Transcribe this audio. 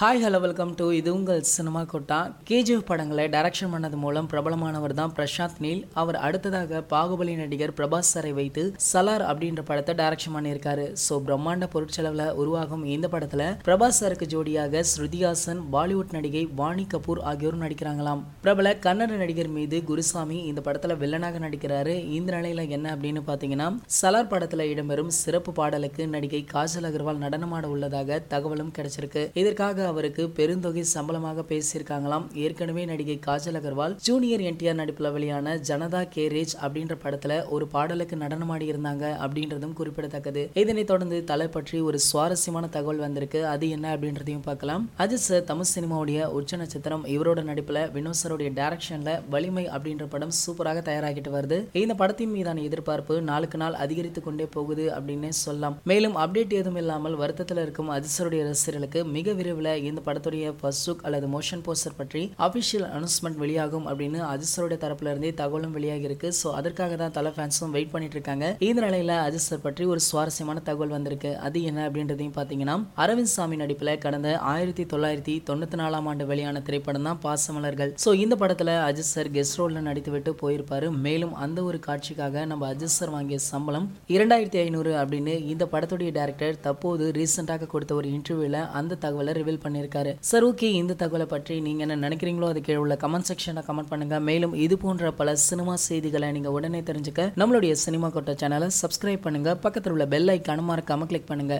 Hi hello welcome to இது உங்கள் cinema கோட்டா. கேஜிஎஃப் படங்களை டைரக்ஷன் பண்ணது மூலம் பிரபலமானவர் தான் பிரசாந்த் நீல். அவர் அடுத்ததாக பாகுபலி நடிகர் பிரபாஸ் சரை வைத்து சலார் அப்படின்ற படத்தை டைரக்ஷன் பண்ணியிருக்காரு. ஸோ பிரம்மாண்ட பொருட்செலவில் உருவாகும் இந்த படத்தில் பிரபாஸ் சருக்கு ஜோடியாக ஸ்ருதிஹாசன் பாலிவுட் நடிகை வாணி கபூர் ஆகியோரும் நடிக்கிறாங்களாம். பிரபல கன்னட நடிகர் மீது குருசாமி இந்த படத்தில் வில்லனாக நடிக்கிறாரு. இந்த நிலையில் என்ன அப்படின்னு பார்த்தீங்கன்னா சலார் படத்தில் இடம்பெறும் சிறப்பு பாடலுக்கு நடிகை காஜல் அகர்வால் நடனமாட உள்ளதாக தகவலும் கிடைச்சிருக்கு. இதற்காக அவருக்கு பெருந்தொகை சம்பளமாக பேசியிருக்காங்களாம். ஏற்கனவே நடிகை காஜல் அகர்வால் ஜூனியர் என்டிஆர் நடிப்பில் வெளியான ஜனதா கேரேஜ் அப்படின்ற படத்துல ஒரு பாடலுக்கு நடனமாடி இருந்தாங்க அப்படின்றதும் குறிப்பிடத்தக்கது. இதனைத் தொடர்ந்து தலை பற்றி ஒரு சுவாரஸ்யமான தகவல் வந்திருக்கு. அது என்ன அப்படின்றதையும் பார்க்கலாம். அஜித் சார் தமிழ் சினிமாவுடைய உச்ச நட்சத்திரம் இவரோட நடிப்புல வினோத் சருடைய டைரக்ஷன்ல வலிமை அப்படின்ற படம் சூப்பராக தயாராகிட்டு வருது. இந்த படத்தின் மீதான எதிர்பார்ப்பு நாளுக்கு நாள் அதிகரித்து கொண்டே போகுது அப்படின்னு சொல்லலாம். மேலும் அப்டேட் எதுவும் இல்லாமல் வருத்தத்தில் இருக்கும் அஜித் ரசிகர்களுக்கு மிக விரைவில் இந்த படத்துடைய ஃபர்ஸ்ட் லுக் அல்லது மோஷன் போஸ்டர் பற்றி அபிஷியல் அனௌன்ஸ்மெண்ட் வெளியாகும் அப்படின்னு அஜிஸ்டருடைய தரப்புல இருந்தே தகவலும் வெளியாகி இருக்கு ஸோ அதற்காக தான் தலை ஃபேன்ஸும் வெயிட் பண்ணிட்டு இருக்காங்க. இந்த நிலையில அஜிஸ்டர் பற்றி ஒரு சுவாரஸ்யமான தகவல் வந்திருக்கு. அது என்ன அப்படின்றதையும் பார்த்தீங்கன்னா அரவிந்த் சாமி நடிப்பில் கடந்த ஆயிரத்தி தொள்ளாயிரத்தி தொண்ணூத்தி நாலாம் ஆண்டு வெளியான திரைப்படம் தான் பாசமலர்கள். ஸோ இந்த படத்துல அஜித் சார் கெஸ்ட் ரோல்ல நடித்து விட்டு போயிருப்பாரு. மேலும் அந்த ஒரு காட்சிக்காக நம்ம அஜித் சார் வாங்கிய சம்பளம் இரண்டாயிரத்தி ஐநூறு அப்படின்னு இந்த படத்துடைய டைரக்டர் தற்போது ரீசெண்டாக கொடுத்த ஒரு இன்டர்வியூல அந்த தகவலை ரிவீல் பண்ணியிருக்காரு. சார் ஓகே இந்த தகவலை பற்றி நீங்க என்ன நினைக்கிறீங்களோ அது கீழே உள்ள கமெண்ட் செக்ஷனை கமெண்ட் பண்ணுங்க. மேலும் இது போன்ற பல சினிமா செய்திகளை நீங்க உடனே தெரிஞ்சுக்க நம்மளுடைய சினிமா கொட்ட சேனலை சப்ஸ்கிரைப் பண்ணுங்க. பக்கத்தில் உள்ள பெல் ஐக்கான மறக்காமல் கிளிக் பண்ணுங்க.